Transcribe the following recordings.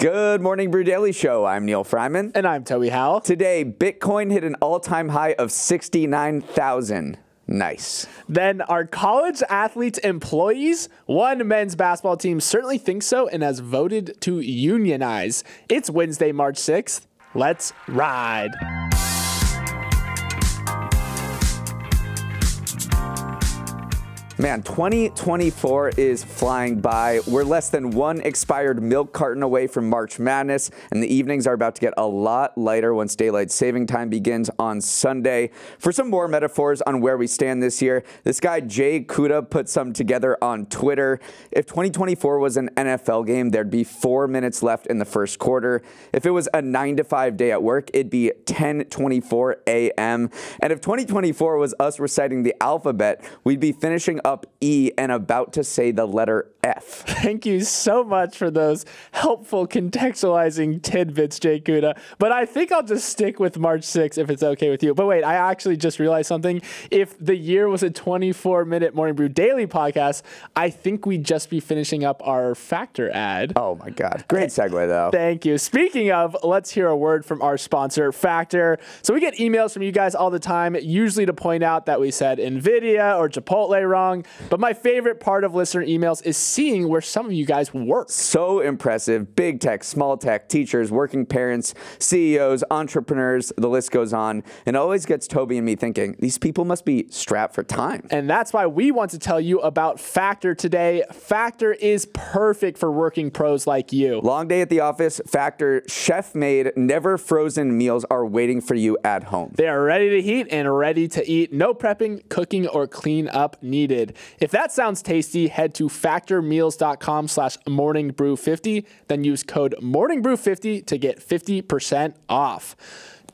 Good morning, Brew Daily Show. I'm Neal Freyman. And I'm Toby Howell. Today, Bitcoin hit an all time high of 69,000. Nice. Then our college athletes employees, one men's basketball team certainly thinks so and has voted to unionize. It's Wednesday, March 6th. Let's ride. Man, 2024 is flying by. We're less than one expired milk carton away from March Madness, and the evenings are about to get a lot lighter once daylight saving time begins on Sunday. For some more metaphors on where we stand this year, this guy Jay Kuda put some together on Twitter. If 2024 was an NFL game, there'd be four minutes left in the first quarter. If it was a nine to five day at work, it'd be 10:24 a.m. And if 2024 was us reciting the alphabet, we'd be finishing up up E and about to say the letter F. Thank you so much for those helpful contextualizing tidbits, Jay Kuda. But I think I'll just stick with March 6th if it's okay with you. But wait, I actually just realized something. If the year was a 24 minute Morning Brew daily podcast, I think we'd just be finishing up our factor ad. Oh my God. Great segue, though. Thank you. Speaking of, let's hear a word from our sponsor, Factor. So we get emails from you guys all the time, usually to point out that we said NVIDIA or Chipotle wrong. But my favorite part of listener emails is seeing where some of you guys work. So impressive. Big tech, small tech, teachers, working parents, CEOs, entrepreneurs, the list goes on. And always gets Toby and me thinking, these people must be strapped for time. And that's why we want to tell you about Factor today. Factor is perfect for working pros like you. Long day at the office, Factor chef made, never frozen meals are waiting for you at home. They are ready to heat and ready to eat. No prepping, cooking, or clean up needed. If that sounds tasty, head to factormeals.com slash morningbrew50, then use code morningbrew50 to get 50% off.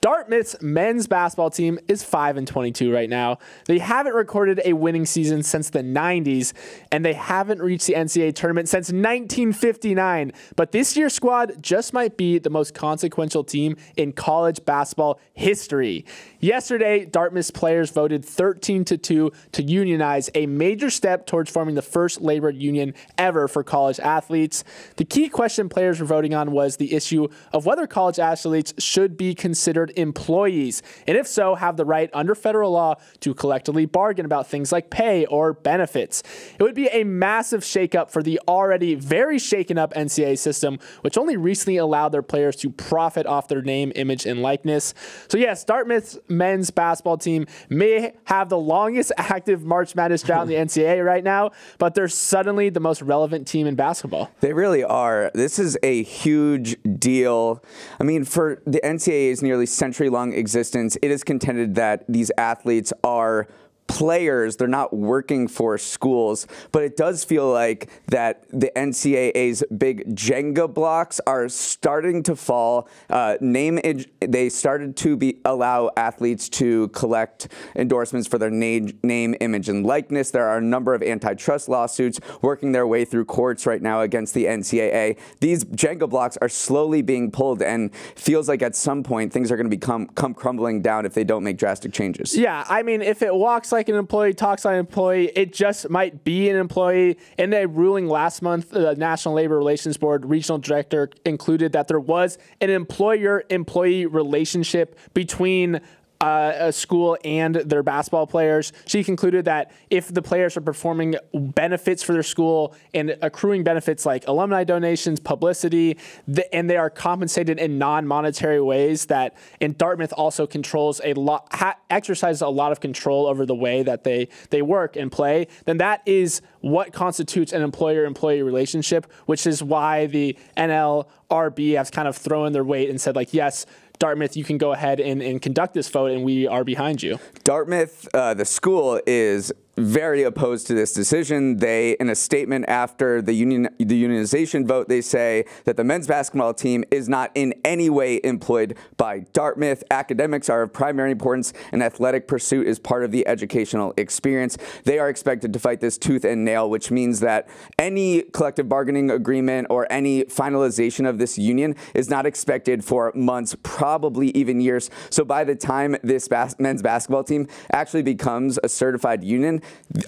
Dartmouth's men's basketball team is 5 and 22 right now. They haven't recorded a winning season since the 90s, and they haven't reached the NCAA tournament since 1959. But this year's squad just might be the most consequential team in college basketball history. Yesterday, Dartmouth's players voted 13 to 2 to unionize, a major step towards forming the first labor union ever for college athletes. The key question players were voting on was the issue of whether college athletes should be considered employees, and if so, have the right under federal law to collectively bargain about things like pay or benefits. It would be a massive shakeup for the already very shaken up NCAA system, which only recently allowed their players to profit off their name, image, and likeness. So, yes, Dartmouth's men's basketball team may have the longest active March Madness drought in the NCAA right now, but they're suddenly the most relevant team in basketball. They really are. This is a huge deal. I mean, for the NCAA's nearly century long existence, it is contended that these athletes are players, they're not working for schools, but it does feel like that the NCAA's big Jenga blocks are starting to fall. Uh, name they started to be allow athletes to collect endorsements for their name, name, image, and likeness. There are a number of antitrust lawsuits working their way through courts right now against the NCAA. These Jenga blocks are slowly being pulled, and feels like at some point things are going to become come crumbling down if they don't make drastic changes. Yeah, I mean, if it walks like an employee, talks like an employee. It just might be an employee. In a ruling last month, the National Labor Relations Board regional director included that there was an employer employee relationship between uh, a school and their basketball players. She concluded that if the players are performing benefits for their school and accruing benefits like alumni donations, publicity, the, and they are compensated in non-monetary ways, that and Dartmouth also controls a lot, ha- exercises a lot of control over the way that they they work and play. Then that is what constitutes an employer-employee relationship, which is why the NLRB has kind of thrown their weight and said like, yes Dartmouth, you can go ahead and, and conduct this vote, and we are behind you. Dartmouth, uh, the school, is very opposed to this decision. They, in a statement after the union the unionization vote, they say that the men's basketball team is not in any way employed by Dartmouth. Academics are of primary importance, and athletic pursuit is part of the educational experience. They are expected to fight this tooth and nail, which means that any collective bargaining agreement or any finalization of this union is not expected for months, probably even years. So by the time this bas men's basketball team actually becomes a certified union,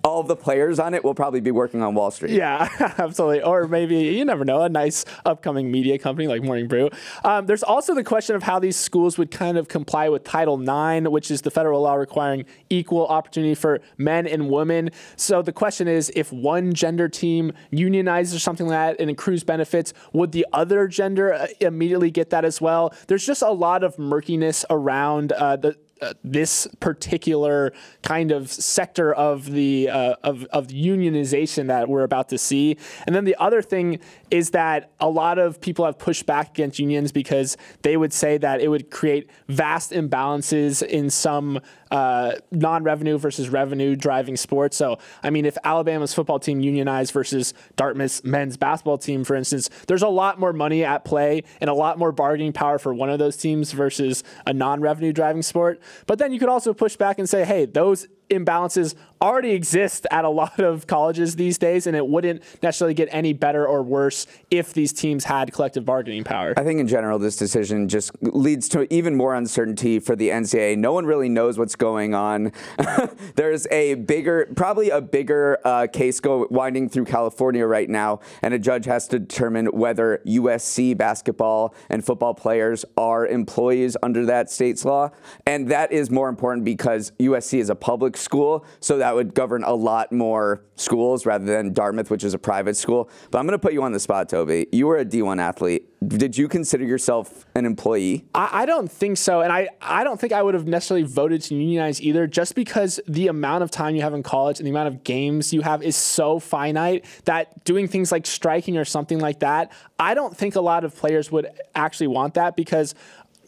all the players on it will probably be working on Wall Street. Yeah, absolutely. Or maybe, you never know, a nice upcoming media company like Morning Brew. Um, there's also the question of how these schools would kind of comply with Title IX, which is the federal law requiring equal opportunity for men and women. So the question is if one gender team unionizes or something like that and accrues benefits, would the other gender uh, immediately get that as well? There's just a lot of murkiness around uh, the uh, this particular kind of sector of the uh, of, of unionization that we're about to see. And then the other thing is that a lot of people have pushed back against unions because they would say that it would create vast imbalances in some uh, non-revenue versus revenue driving sports. So, I mean, if Alabama's football team unionized versus Dartmouth's men's basketball team, for instance, there's a lot more money at play and a lot more bargaining power for one of those teams versus a non-revenue driving sport. But then you could also push back and say, hey, those imbalances already exist at a lot of colleges these days, and it wouldn't necessarily get any better or worse if these teams had collective bargaining power. I think in general, this decision just leads to even more uncertainty for the NCAA. No one really knows what's going on. There's a bigger, probably a bigger uh, case go winding through California right now, and a judge has to determine whether USC basketball and football players are employees under that state's law, and that is more important because USC is a public school, so that would govern a lot more schools rather than Dartmouth, which is a private school. But I'm going to put you on the spot, Toby. You were a D1 athlete. Did you consider yourself an employee? I, I don't think so. And I, I don't think I would have necessarily voted to unionize either, just because the amount of time you have in college and the amount of games you have is so finite that doing things like striking or something like that, I don't think a lot of players would actually want that because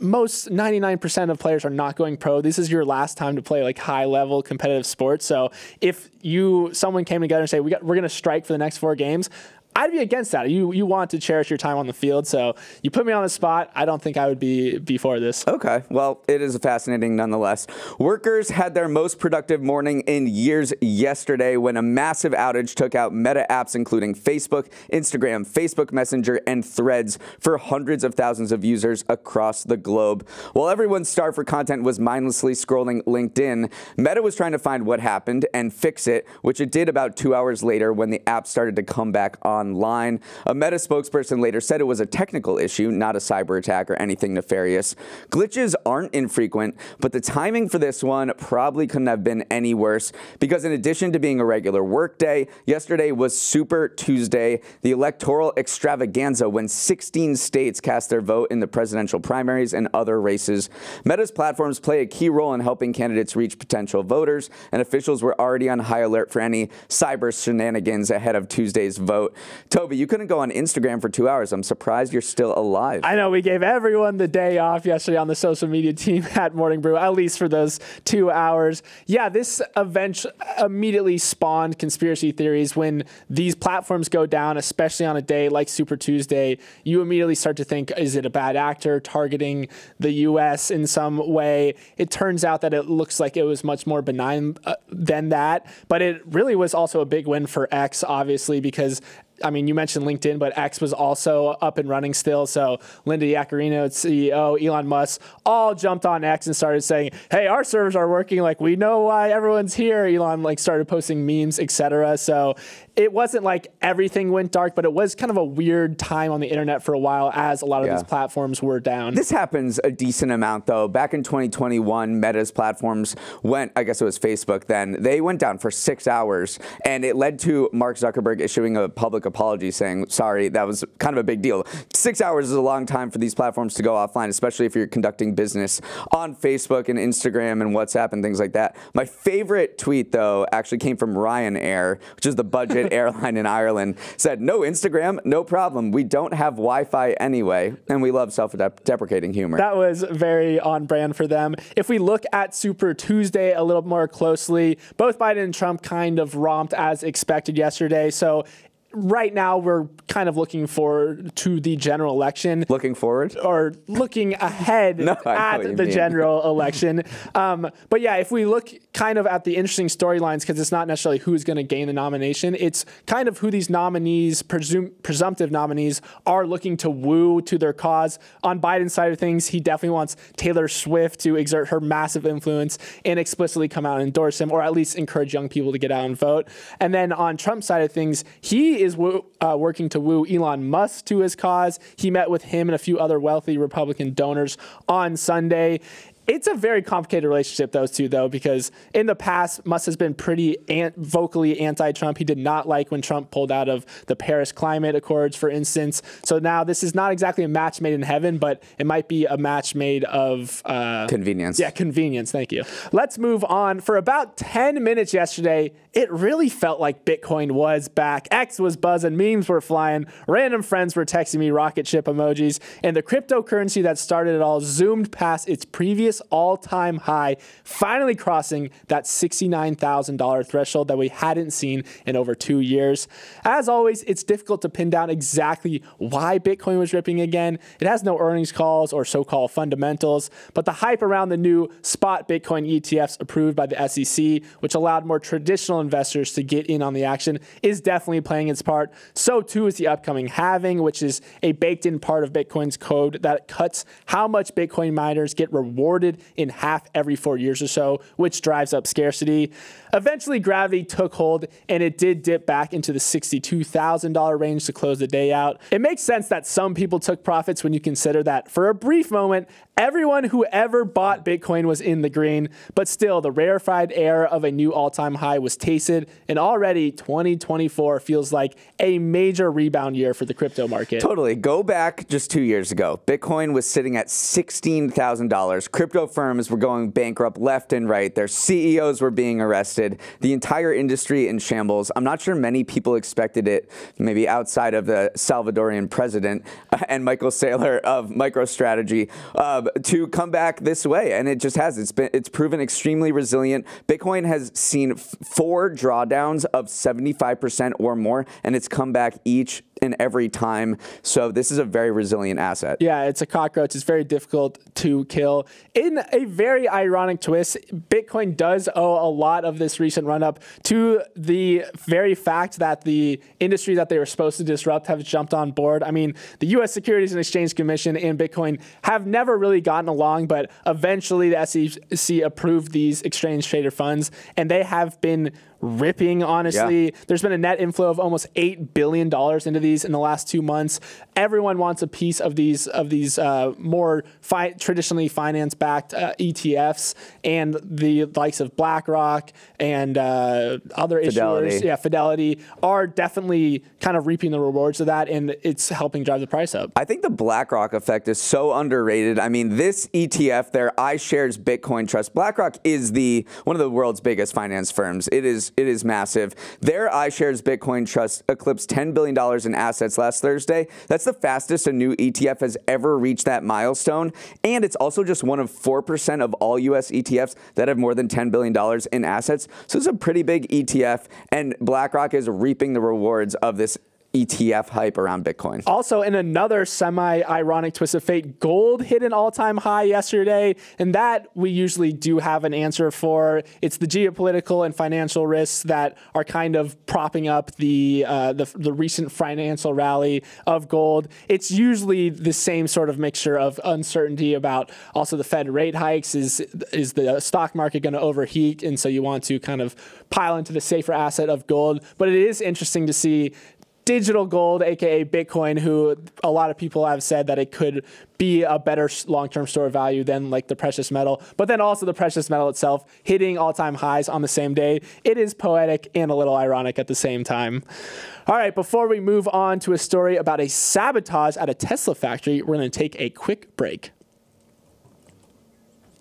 most 99% of players are not going pro. This is your last time to play like high level competitive sports. So if you someone came together and say we got, we're going to strike for the next four games, I'd be against that. You you want to cherish your time on the field, so you put me on the spot. I don't think I would be before this. Okay, well, it is fascinating nonetheless. Workers had their most productive morning in years yesterday when a massive outage took out Meta apps, including Facebook, Instagram, Facebook Messenger, and Threads for hundreds of thousands of users across the globe. While everyone's star for content was mindlessly scrolling LinkedIn, Meta was trying to find what happened and fix it, which it did about two hours later when the app started to come back on online. A Meta spokesperson later said it was a technical issue, not a cyber attack or anything nefarious. Glitches aren't infrequent, but the timing for this one probably couldn't have been any worse because in addition to being a regular workday, yesterday was Super Tuesday, the electoral extravaganza when 16 states cast their vote in the presidential primaries and other races. Meta's platforms play a key role in helping candidates reach potential voters, and officials were already on high alert for any cyber shenanigans ahead of Tuesday's vote. Toby, you couldn't go on Instagram for two hours. I'm surprised you're still alive. I know we gave everyone the day off yesterday on the social media team at Morning Brew, at least for those two hours. Yeah, this event immediately spawned conspiracy theories. When these platforms go down, especially on a day like Super Tuesday, you immediately start to think, is it a bad actor targeting the U.S. in some way? It turns out that it looks like it was much more benign uh, than that, but it really was also a big win for X, obviously, because I mean, you mentioned LinkedIn, but X was also up and running still. So Linda Yaccarino, CEO, Elon Musk, all jumped on X and started saying, "Hey, our servers are working. Like we know why everyone's here." Elon like started posting memes, etc. So it wasn't like everything went dark, but it was kind of a weird time on the internet for a while as a lot of yeah. these platforms were down. This happens a decent amount though. Back in 2021, Meta's platforms went, I guess it was Facebook then, they went down for six hours and it led to Mark Zuckerberg issuing a public apology saying, sorry, that was kind of a big deal. Six hours is a long time for these platforms to go offline, especially if you're conducting business on Facebook and Instagram and WhatsApp and things like that. My favorite tweet though actually came from Ryanair, which is the budget airline in Ireland, said, No Instagram, no problem. We don't have Wi Fi anyway. And we love self deprecating humor. That was very on brand for them. If we look at Super Tuesday a little more closely, both Biden and Trump kind of romped as expected yesterday. So right now we're kind of looking forward to the general election. Looking forward? Or looking ahead No, at the mean. general election. Um, but yeah, if we look kind of at the interesting storylines, because it's not necessarily who's going to gain the nomination, it's kind of who these nominees, presum- presumptive nominees, are looking to woo to their cause. On Biden's side of things, he definitely wants Taylor Swift to exert her massive influence and explicitly come out and endorse him, or at least encourage young people to get out and vote. And then on Trump's side of things, he is uh, working to woo Elon Musk to his cause. He met with him and a few other wealthy Republican donors on Sunday. It's a very complicated relationship, those two, though, because in the past, Musk has been pretty an- vocally anti Trump. He did not like when Trump pulled out of the Paris Climate Accords, for instance. So now this is not exactly a match made in heaven, but it might be a match made of. Uh, Convenience. yeah, convenience. Thank you. Let's move on. For about 10 minutes yesterday, it really felt like Bitcoin was back. X was buzzing, memes were flying, random friends were texting me rocket ship emojis, and the cryptocurrency that started it all zoomed past its previous all time high, finally crossing that $69,000 threshold that we hadn't seen in over two years. As always, it's difficult to pin down exactly why Bitcoin was ripping again. It has no earnings calls or so called fundamentals, but the hype around the new spot Bitcoin ETFs approved by the SEC, which allowed more traditional investors to get in on the action, is definitely playing its part. So too is the upcoming halving, which is a baked in part of Bitcoin's code that cuts how much Bitcoin miners get rewarded in half every four years or so, which drives up scarcity. Eventually, gravity took hold and it did dip back into the $62,000 range to close the day out. It makes sense that some people took profits when you consider that for a brief moment, everyone who ever bought Bitcoin was in the green, but still, the rarefied air of a new all time high was tasted, and already 2024 feels like a major rebound year for the crypto market. Totally. Go back just two years ago. Bitcoin was sitting at $16,000. Crypto firms were going bankrupt left and right. Their CEOs were being arrested. The entire industry in shambles. I'm not sure many people expected it, maybe outside of the Salvadorian president and Michael Saylor of MicroStrategy, uh, to come back this way. And it just has. It's been it's proven extremely resilient. Bitcoin has seen f- four drawdowns of 75% or more, and it's come back each and every time. So this is a very resilient asset. Yeah, it's a cockroach. It's very difficult to kill. In a very ironic twist, Bitcoin does owe a lot of this recent run up to the very fact that the industry that they were supposed to disrupt have jumped on board. I mean, the US Securities and Exchange Commission and Bitcoin have never really gotten along, but eventually the SEC approved these exchange traded funds and they have been ripping honestly Yeah. there's been a net inflow of almost eight billion dollars into these in the last two months. Everyone wants a piece of these of these uh, more fi- traditionally finance backed uh, ETFs, and the likes of BlackRock and uh, other Fidelity. issuers, yeah, Fidelity, are definitely kind of reaping the rewards of that, and it's helping drive the price up. I think the BlackRock effect is so underrated. I mean, this ETF, their iShares Bitcoin Trust, BlackRock is the one of the world's biggest finance firms. It is it is massive. Their iShares Bitcoin Trust eclipsed $10 billion in assets last Thursday. That's the fastest a new ETF has ever reached that milestone. And it's also just one of 4% of all US ETFs that have more than $10 billion in assets. So it's a pretty big ETF, and BlackRock is reaping the rewards of this ETF hype around Bitcoin. Also, in another semi ironic twist of fate, gold hit an all time high yesterday, and that we usually do have an answer for. It's the geopolitical and financial risks that are kind of propping up the, uh, the, the recent financial rally of gold. It's usually the same sort of mixture of uncertainty about also the Fed rate hikes. Is, is the stock market going to overheat? And so you want to kind of pile into the safer asset of gold. But it is interesting to see digital gold, aka Bitcoin, who a lot of people have said that it could be a better long-term store of value than like the precious metal, but then also the precious metal itself hitting all-time highs on the same day. It is poetic and a little ironic at the same time. All right, before we move on to a story about a sabotage at a Tesla factory, we're going to take a quick break.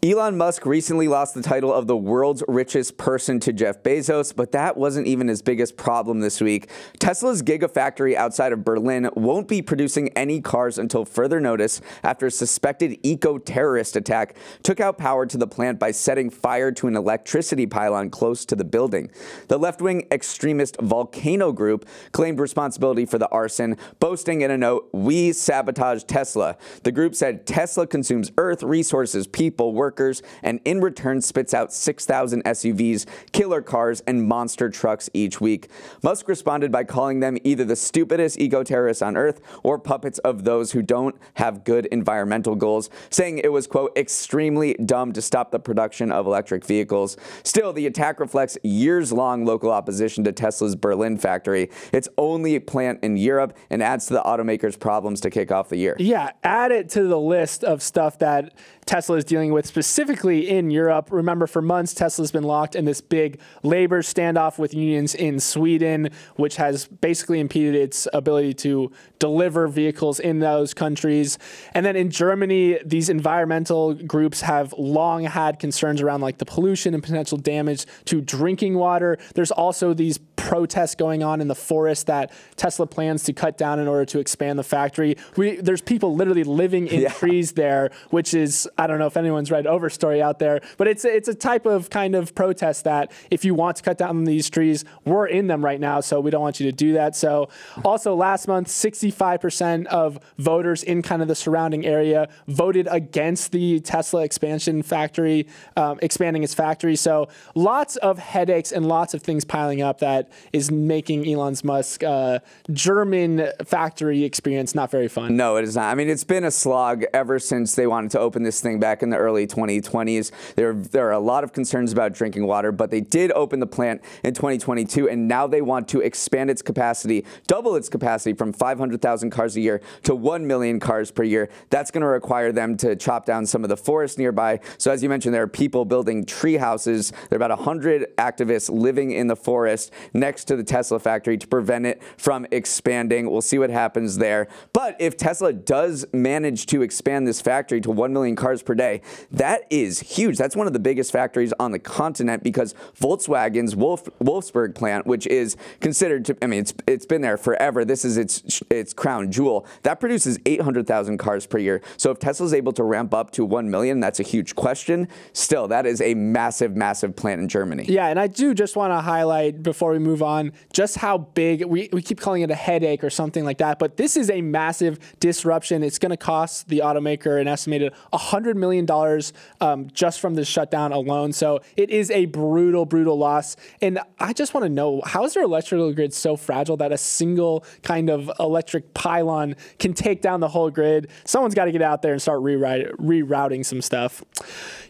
Elon Musk recently lost the title of the world's richest person to Jeff Bezos, but that wasn't even his biggest problem this week. Tesla's Gigafactory outside of Berlin won't be producing any cars until further notice after a suspected eco terrorist attack took out power to the plant by setting fire to an electricity pylon close to the building. The left wing extremist Volcano Group claimed responsibility for the arson, boasting in a note, We sabotage Tesla. The group said Tesla consumes earth, resources, people, work workers, and in return spits out 6,000 SUVs, killer cars, and monster trucks each week. Musk responded by calling them either the stupidest eco terrorists on earth or puppets of those who don't have good environmental goals, saying it was, quote, extremely dumb to stop the production of electric vehicles. Still, the attack reflects years long local opposition to Tesla's Berlin factory. It's only plant in Europe and adds to the automaker's problems to kick off the year. Yeah, add it to the list of stuff that Tesla is dealing with specifically in Europe. Remember, for months, Tesla's been locked in this big labor standoff with unions in Sweden, which has basically impeded its ability to deliver vehicles in those countries. And then in Germany, these environmental groups have long had concerns around like the pollution and potential damage to drinking water. There's also these protests going on in the forest that Tesla plans to cut down in order to expand the factory. We, there's people literally living in yeah. trees there, which is I don't know if anyone's read Overstory out there, but it's it's a type of kind of protest that if you want to cut down these trees, we're in them right now, so we don't want you to do that. So also last month, 65% of voters in kind of the surrounding area voted against the Tesla expansion factory, um, expanding its factory. So lots of headaches and lots of things piling up that is making Elon's Musk uh, German factory experience not very fun. No, it is not. I mean, it's been a slog ever since they wanted to open this thing back in the early 2020s. There, there are a lot of concerns about drinking water, but they did open the plant in 2022, and now they want to expand its capacity, double its capacity from 500,000 cars a year to 1 million cars per year. That's going to require them to chop down some of the forest nearby. So, as you mentioned, there are people building tree houses. There are about 100 activists living in the forest next to the Tesla factory to prevent it from expanding. We'll see what happens there. But if Tesla does manage to expand this factory to 1 million cars per day, that is huge. That's one of the biggest factories on the continent because Volkswagen's Wolf, Wolfsburg plant, which is considered to, I mean, it's, it's been there forever. This is its, its crown jewel. That produces 800,000 cars per year. So if Tesla's able to ramp up to 1 million, that's a huge question. Still, that is a massive, massive plant in Germany. Yeah, and I do just want to highlight before we move on just how big we, we keep calling it a headache or something like that, but this is a massive disruption. It's going to cost the automaker an estimated $100 million um, just from the shutdown alone. So it is a brutal, brutal loss. And I just want to know how is their electrical grid so fragile that a single kind of electric pylon can take down the whole grid? Someone's got to get out there and start rerouting some stuff.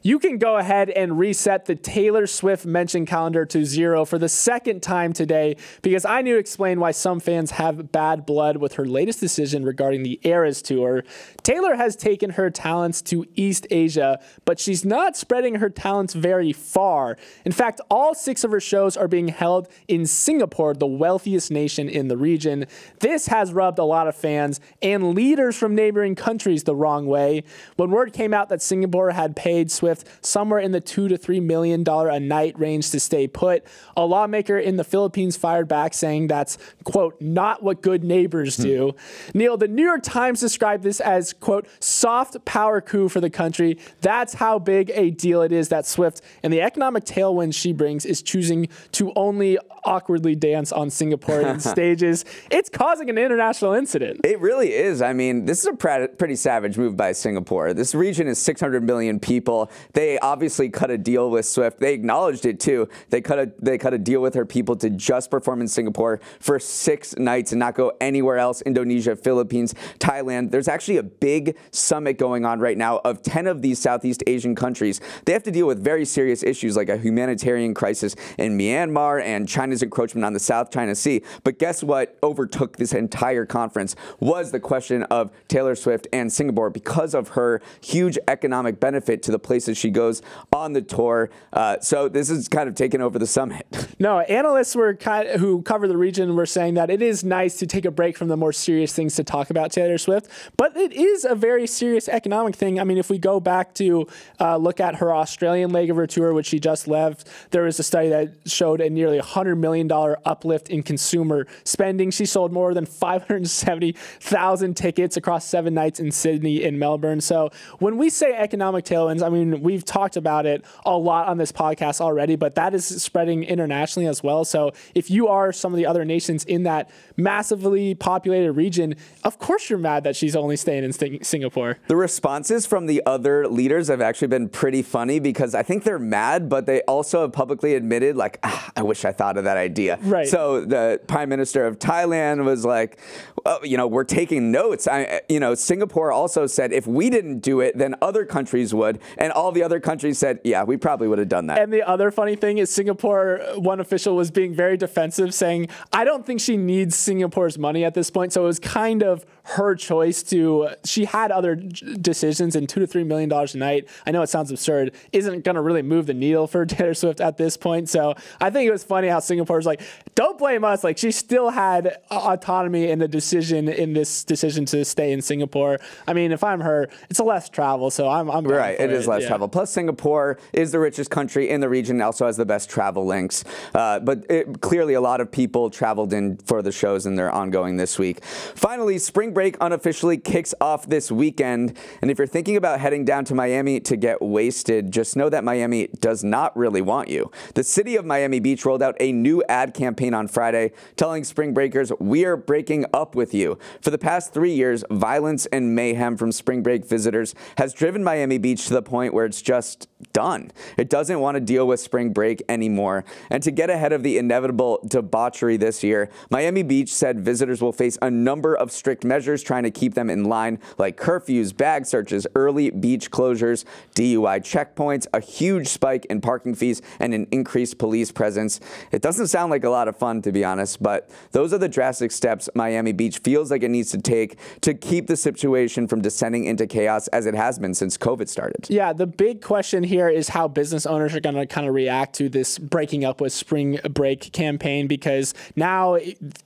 You can go ahead and reset the Taylor Swift mention calendar to zero for the second time today because I need to explain why some fans have bad blood with her latest decision regarding the Eras Tour. Taylor has taken her talents to East Asia, but she's not spreading her talents very far. In fact, all six of her shows are being held in Singapore, the wealthiest nation in the region. This has rubbed a lot of fans and leaders from neighboring countries the wrong way. When word came out that Singapore had paid Swift somewhere in the two to three million dollar a night range to stay put, a lawmaker in the Philippines fired back saying that's, quote, not what good neighbors do. Hmm. Neal, the New York Times described this as, quote, soft power coup for the country. That's how big a deal it is that Swift and the economic tailwind she brings is choosing to only awkwardly dance on Singaporean stages. It's causing an international incident. It really is. I mean, this is a pretty savage move by Singapore. This region is 600 million people. They obviously cut a deal with Swift. They acknowledged it too. They cut a they cut a deal with her people to just perform in Singapore for six nights and not go anywhere else. Indonesia, Philippines, Thailand. There's actually a big summit going on right now of 10 of these Southeast Asian countries. They have to deal with very serious issues like a humanitarian crisis in Myanmar and China's encroachment on the South China Sea. But guess what overtook this entire conference was the question of Taylor Swift and Singapore because of her huge economic benefit to the places as she goes on the tour. Uh, so this is kind of taken over the summit. No, analysts were kind of, who cover the region were saying that it is nice to take a break from the more serious things to talk about Taylor Swift, but it is a very serious economic thing. I mean, if we go back to uh, look at her Australian leg of her tour, which she just left, there was a study that showed a nearly $100 million uplift in consumer spending. She sold more than 570,000 tickets across seven nights in Sydney and Melbourne. So when we say economic tailwinds, I mean, we've talked about it a lot on this podcast already, but that is spreading internationally as well. So if you are some of the other nations in that massively populated region, of course you're mad that she's only staying in Singapore. The responses from the other leaders have actually been pretty funny because I think they're mad, but they also have publicly admitted, like, ah, I wish I thought of that idea. Right. So the Prime Minister of Thailand was like, well, you know, we're taking notes. I, uh, you know, Singapore also said if we didn't do it, then other countries would, and all the other countries said, yeah, we probably would have done that. And the other funny thing is, Singapore uh, one official was being very defensive, saying, I don't think she needs Singapore's money at this point. So it was kind of her choice to. She had other decisions, and two to three million dollars a night. I know it sounds absurd. Isn't going to really move the needle for Taylor Swift at this point. So I think it was funny how Singapore's like, don't blame us. Like she still had autonomy in the decision in this decision to stay in Singapore. I mean, if I'm her, it's a less travel, so I'm. I'm right. It is less yeah. travel. Plus, Singapore is the richest country in the region. and Also has the best travel links. Uh, but it, clearly, a lot of people traveled in for the shows, and they're ongoing this week. Finally, spring break unofficially kicks off this weekend, and if you're thinking about heading down to Miami to get wasted, just know that Miami does not really want you. The city of Miami Beach rolled out a new ad campaign on Friday telling spring breakers, We are breaking up with you. For the past three years, violence and mayhem from spring break visitors has driven Miami Beach to the point where it's just done. It doesn't want to deal with spring break anymore. And to get ahead of the inevitable debauchery this year, Miami Beach said visitors will face a number of strict measures trying to keep them in line, like curfews, bag searches, early beach closures, DUI checkpoints, a huge spike in parking fees, and an increased police presence. It doesn't sound like a lot of fun, to be honest, but those are the drastic steps Miami Beach feels like it needs to take to keep the situation from descending into chaos as it has been since COVID started. Yeah, the big question here is how business owners are going to kind of react to this breaking up with spring break campaign because now,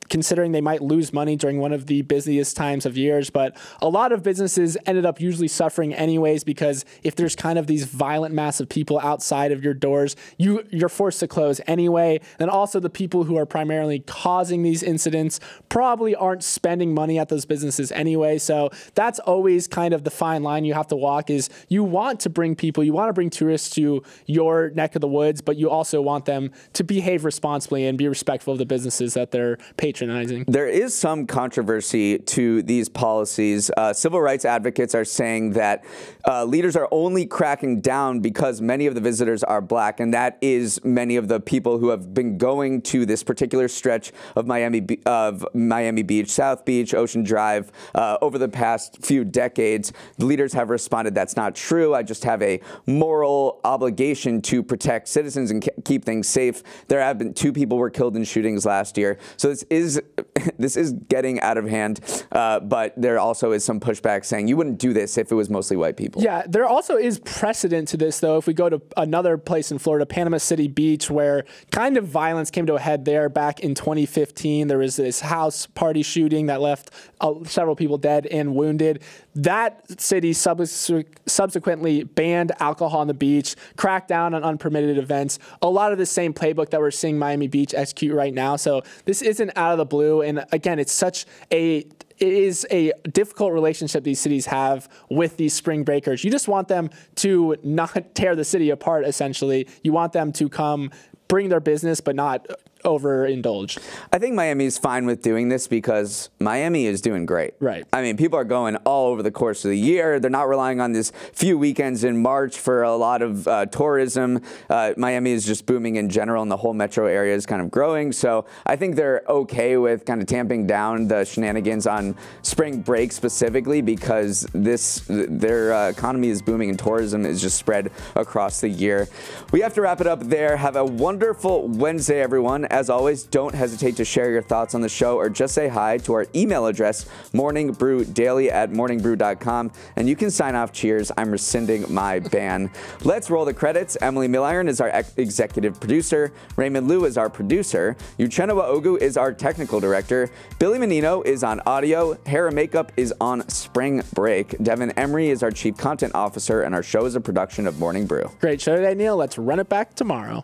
considering they might lose money during one of the busiest times of years, but a lot of businesses ended up usually suffering anyways because if there's kind of these violent mass of people outside of your doors, you you're forced to close anyway. And also the people who are primarily causing these incidents probably aren't spending money at those businesses anyway. So that's always kind of the fine line you have to walk is you want to bring people, you want to bring tourists to your neck of the woods, but you also want them to behave responsibly and be respectful of the businesses that they're patronizing. There is some controversy to these policies. Uh, civil rights advocates are saying that uh, leaders are only cracking down because many of the visitors are black, and that is many of the people who have been going to this particular stretch of Miami of Miami Beach, South Beach, Ocean Drive uh, over the past few decades. The leaders have responded, "That's not true. I just have a moral obligation to protect citizens and keep things safe." There have been two people were killed in shootings last year, so this is this is getting out of hand. Uh, but there also is some pushback saying you wouldn't do this if it was mostly white people. Yeah, there also is precedent to this, though. If we go to another place in Florida, Panama City Beach, where kind of violence came to a head there back in 2015. There was this house party shooting that left uh, several people dead and wounded. That city subsequently banned alcohol on the beach, cracked down on unpermitted events. A lot of the same playbook that we're seeing Miami Beach execute right now. So this isn't out of the blue. And again, it's such a it is a difficult relationship these cities have with these spring breakers. You just want them to not tear the city apart, essentially. You want them to come bring their business, but not overindulge. I think Miami is fine with doing this because Miami is doing great. Right. I mean, people are going all over the course of the year. They're not relying on this few weekends in March for a lot of uh, tourism. Uh, Miami is just booming in general, and the whole metro area is kind of growing. So I think they're okay with kind of tamping down the shenanigans on spring break specifically because this their uh, economy is booming and tourism is just spread across the year. We have to wrap it up there. Have a wonderful Wednesday, everyone as always, don't hesitate to share your thoughts on the show or just say hi to our email address, morningbrewdaily at morningbrew.com. And you can sign off. Cheers. I'm rescinding my ban. Let's roll the credits. Emily Milliron is our ex- executive producer. Raymond Liu is our producer. Uchenna Ogu is our technical director. Billy Menino is on audio. Hair and makeup is on spring break. Devin Emery is our chief content officer, and our show is a production of Morning Brew. Great show today, Neal. Let's run it back tomorrow.